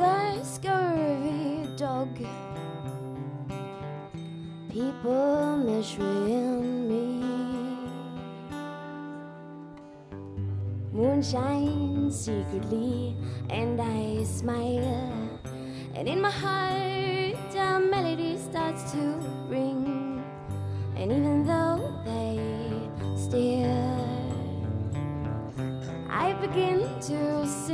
a scurvy dog. People measuring me. Moonshine secretly, and I smile. And in my heart, a melody starts to ring. And even though they stare, I begin to sing.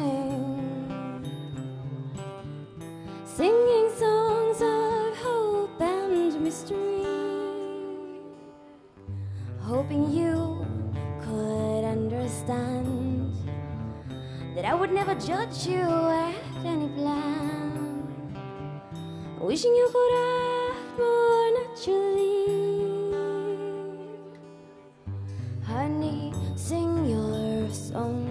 Hoping you could understand that I would never judge you at any plan. Wishing you could act more naturally. Honey, sing your song.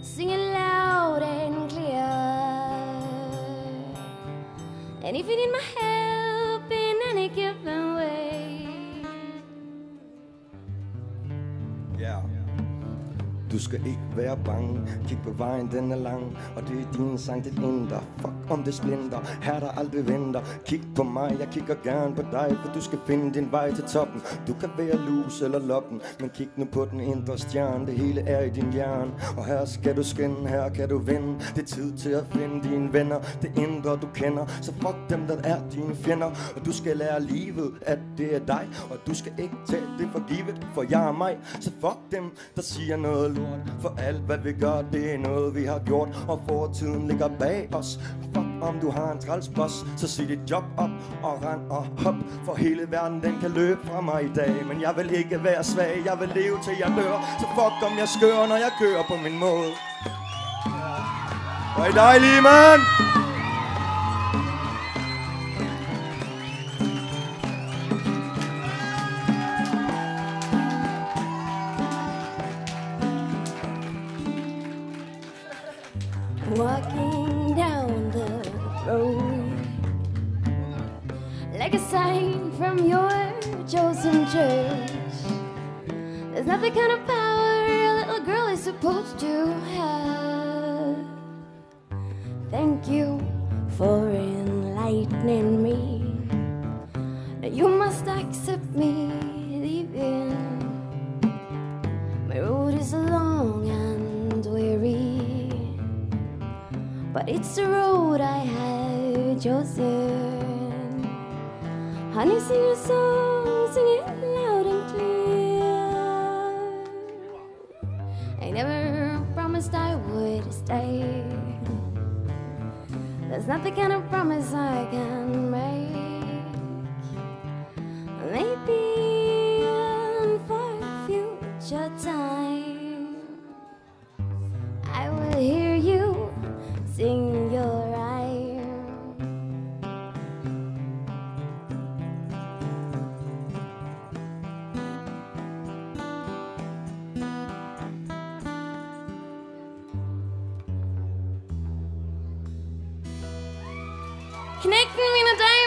Sing it loud and clear. And if you need my help in any given Yeah. Du skal ikke være bange. Kig på vejen, den er lang Og det er din sang det indre Fuck om det splinter. Her der aldrig venter. Kig på mig, jeg kigger gerne på dig For du skal finde din vej til toppen. Du kan være lus eller loppen Men kig nu på den indre stjerne. Det hele er i din hjerne. Og her skal du skinne, her kan du vinde. Det er tid til at finde dine venner. Det indre du kender. Så fuck dem, der er dine fjender. Og du skal lære livet, at det er dig. Og du skal ikke tage det for givet For jeg er mig. Så fuck dem, der siger noget stort For alt hvad vi gør, det er noget vi har gjort. Og fortiden ligger bag os. Fuck om du har en træls boss Så sig dit job op og rend og hop. For hele verden den kan løbe fra mig i dag. Men jeg vil ikke være svag, jeg vil leve til jeg dør. Så fuck om jeg skør, når jeg kører på min måde. Og i dejlige mand! Walking down the road like a sign from your chosen church. There's not the kind of power a little girl is supposed to have. Thank you for enlightening me. You must accept me leaving. It's the road I have chosen. Honey, sing your song, sing it loud and clear. I never promised I would stay. That's not the kind of promise I can Knicken wie eine Dame.